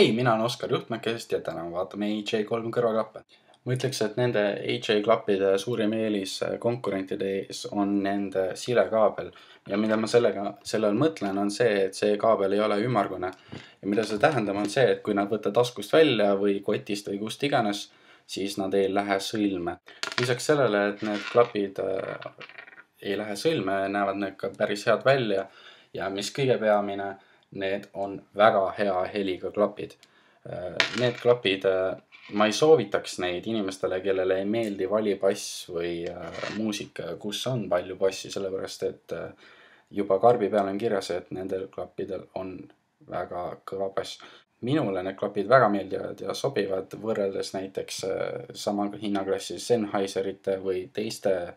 hei, mina olen Oskar Juhtmäkest ja täna vaatame AJ3 kõrvaklappe. ma ütleks, et nende AJ klappide suurim eelis konkurentide ees on nende silekaabel. ja mida ma sellega, selle all mõtlen, on see, et see kaabel ei ole ümmargune. ja mida see tähendab, on see, et kui nad võtta taskust välja või kotist või kust iganes, siis nad ei lähe sõlme. lisaks sellele, et need klapid äh, ei lähe sõlme, näevad need ka päris head välja ja mis kõige peamine need on väga hea heliga klapid. Need klapid, ma ei soovitaks neid inimestele, kellele ei meeldi valibass või äh, muusika, kus on palju bassi, sellepärast et äh, juba karbi peal on kirjas, et nendel klappidel on väga kõva bass. minule need klapid väga meeldivad ja sobivad võrreldes näiteks äh, sama hinnaklassi Sennheiserite või teiste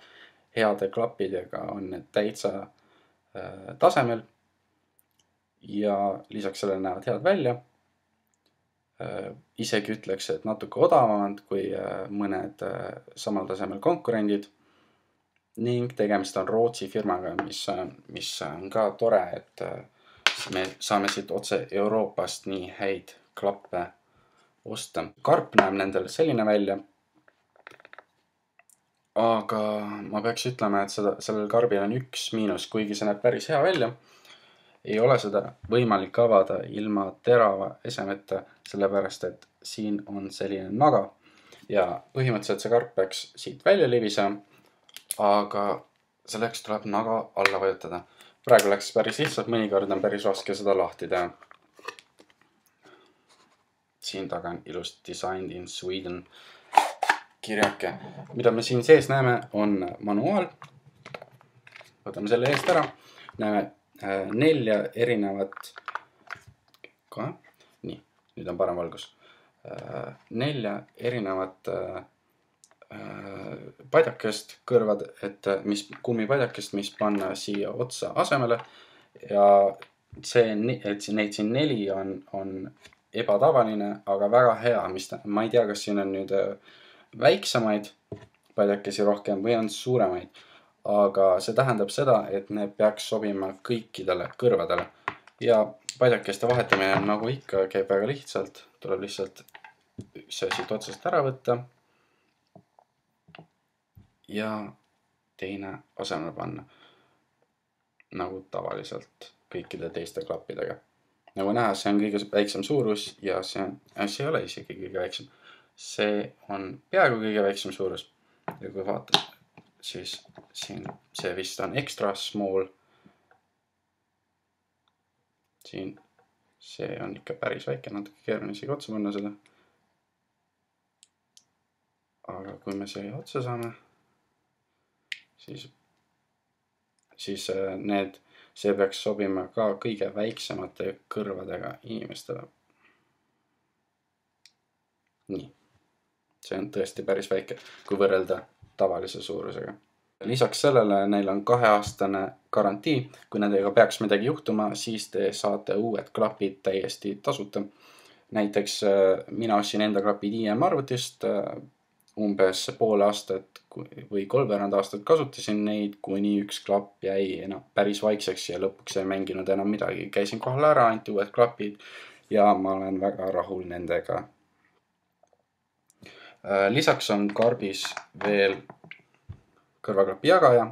heade klappidega on need täitsa tasemel ja lisaks sellele näevad head välja. Äh, isegi ütleks, et natuke odavamad kui äh, mõned äh, samal tasemel konkurendid. ning tegemist on Rootsi firmaga, mis, mis on ka tore, et me saame siit otse Euroopast nii häid klappe osta. karp näeb nendel selline välja. aga ma peaks ütlema, et seda, sellel karbil on üks miinus, kuigi see näeb päris hea välja ei ole seda võimalik avada ilma terava esemeta, sellepärast et siin on selline naga. ja põhimõtteliselt see karp peaks siit välja libisema, aga selleks tuleb naga alla vajutada. praegu läks päris lihtsalt, mõnikord on päris raske seda lahti teha. siin taga on ilus designed in Sweden kirjake. mida me siin sees näeme, on manuaal. võtame selle eest ära, näeme nelja erinevat, kohe, nii, nüüd on parem valgus. Äh, nelja erinevat äh, padjakest kõrvad, et mis, kummipadjakest, mis panna siia otsa asemele. ja see, et neid siin neli on, on ebatavaline, aga väga hea, mis ta, ma ei tea, kas siin on nüüd väiksemaid padjakesi rohkem või on suuremaid aga see tähendab seda, et need peaks sobima kõikidele kõrvadele. ja padjakeste vahetamine nagu ikka käib väga lihtsalt, tuleb lihtsalt see siit otsast ära võtta. ja teine asemele panna. nagu tavaliselt kõikide teiste klappidega. nagu näha, see on kõige väiksem suurus ja see on, äh, see ei ole isegi kõige väiksem. see on peaaegu kõige väiksem suurus. ja kui vaatad siis siin see vist on extra small. siin see on ikka päris väike, natuke keeruline isegi otsa panna seda. aga kui me siia otsa saame, siis, siis äh, need, see peaks sobima ka kõige väiksemate kõrvadega inimestele. nii, see on tõesti päris väike, kui võrrelda tavalise suurusega. lisaks sellele neil on kaheaastane garantii, kui nendega peaks midagi juhtuma, siis te saate uued klapid täiesti tasuta. näiteks äh, mina ostsin enda klapid IM arvutist äh, umbes pool aastat või kolmveerand aastat kasutasin neid, kuni üks klapp jäi enam päris vaikseks ja lõpuks ei mänginud enam midagi. käisin kohale ära, anti uued klapid ja ma olen väga rahul nendega lisaks on karbis veel kõrvaklapi jagaja.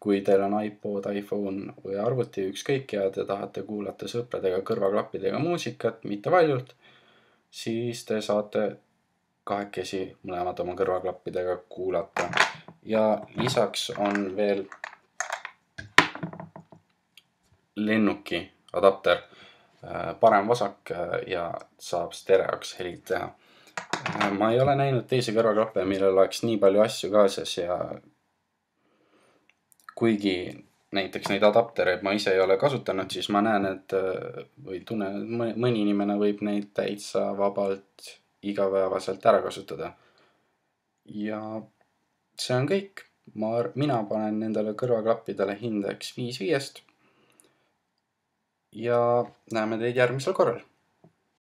kui teil on iPod, iPhone või arvuti, ükskõik ja te tahate kuulata sõpradega kõrvaklappidega muusikat, mitte valjult, siis te saate kahekesi mõlemad oma kõrvaklappidega kuulata. ja lisaks on veel lennuki adapter, äh, parem-vasak äh, ja saab stereoks helid teha ma ei ole näinud teisi kõrvaklappe, millel oleks nii palju asju kaasas ja kuigi näiteks neid adaptereid ma ise ei ole kasutanud, siis ma näen, et või tunnen, et mõni inimene võib neid täitsa vabalt igapäevaselt ära kasutada. ja see on kõik. ma, mina panen nendele kõrvaklappidele hindeks viis viiest. ja näeme teid järgmisel korral